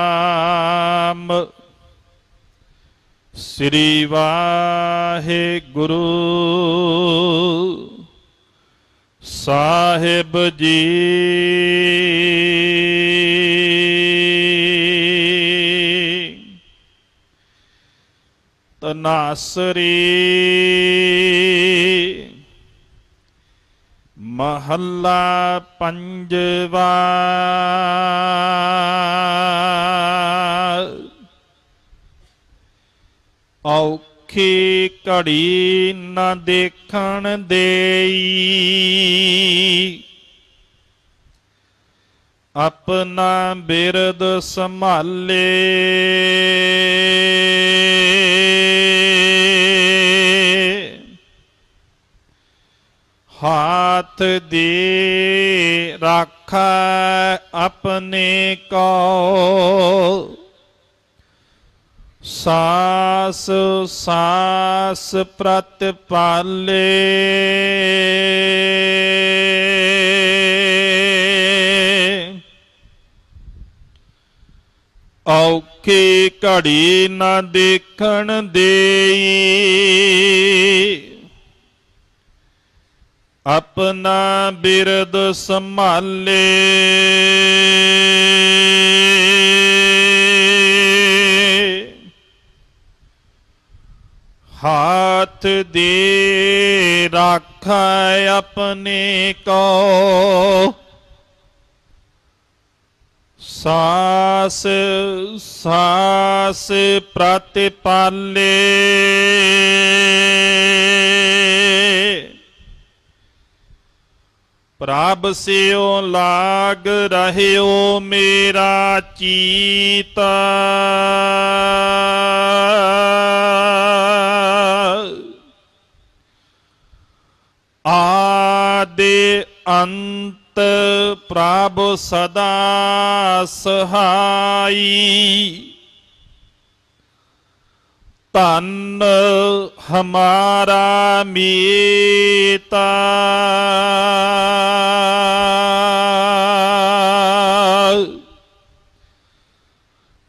ਨਾਮ। ਸ੍ਰੀ ਵਾਹਿਗੁਰੂ। ਸਾਹਿਬ ਜੀ। ਤਨਾਸਰੀ। ਮਹੱਲਾ ਪੰਜਵਾ। ਔਖੀ ਘੜੀ ਨਾ ਦੇਖਣ ਦੇਈ। ਆਪਣਾ ਬਿਰਦ ਸੰਭਾਲੇ। ਹਾਥ ਦੀ ਰਾਖਾ ਆਪਣੇ ਕੋ ਸਾਸ ਸਾਸ ਪ੍ਰਤਪਾਲੇ। ਔਖੀ ਘੜੀ ਨਾ ਦੇਖਣ ਦੇਈ। ਆਪਣਾ ਬਿਰਦ ਸੰਭਾਲੇ। ਹਾਥ ਦੇ ਰਾਖਾ ਆਪਣੇ ਕੋ। ਸਾਸ ਸਾਸ ਪ੍ਰਤਿਪਾਲੇ। ਪ੍ਰਭ ਸਿਓ ਲਾਗ ਰਹਿਓ ਮੇਰਾ ਚੀਤ। ਆਦੇ ਅੰਤ ਪ੍ਰਭ ਸਦਾ ਸਹਾਈ। ਧੰਨ ਹਮਾਰਾ ਮੀਤਾ।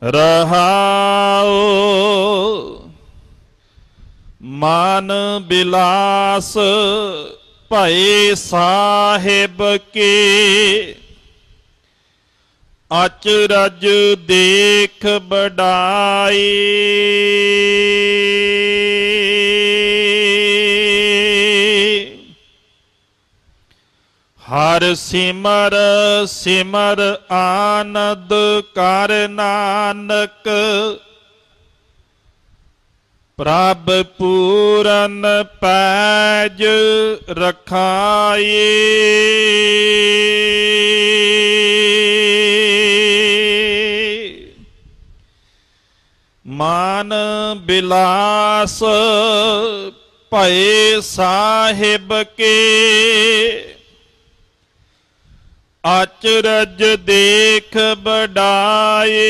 ਰਹਾਉ ਮਨ ਬਿਲਾਸ ਭਏ ਸਾਹਿਬ ਕੇ। ਅਚਰਜ ਦੇਖ ਬਡਾਈ ਹਰ ਸਿਮਰ ਸਿਮਰ ਆਨੰਦ ਕਰ ਨਾਨਕ। ਪ੍ਰਭ ਪੂਰਨ ਪੈਜ ਰਖਾਏ ਬਿਲਾਸ ਭਏ ਸਾਹਿਬ ਕੇ। ਅਚਰਜ ਦੇਖ ਬਡਾਏ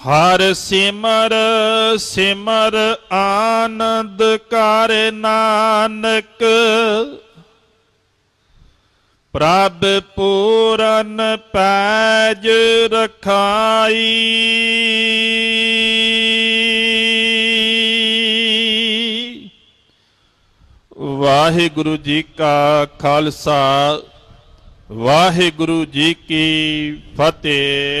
ਹਰ ਸਿਮਰ ਸਿਮਰ ਆਨੰਦ ਕਰ ਨਾਨਕ। ਪ੍ਰਭ ਪੂਰਨ ਪੈਜ ਰਖਾਈ। ਵਾਹਿਗੁਰੂ ਜੀ ਕਾ ਖਾਲਸਾ ਵਾਹਿਗੁਰੂ ਜੀ ਕੀ ਫਤਿਹ।